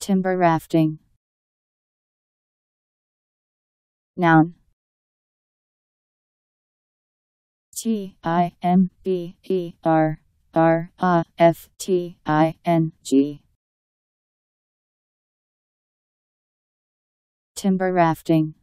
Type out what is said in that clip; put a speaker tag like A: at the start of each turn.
A: Timber rafting. Noun. T I M B E R R A F T I N G. Timber rafting.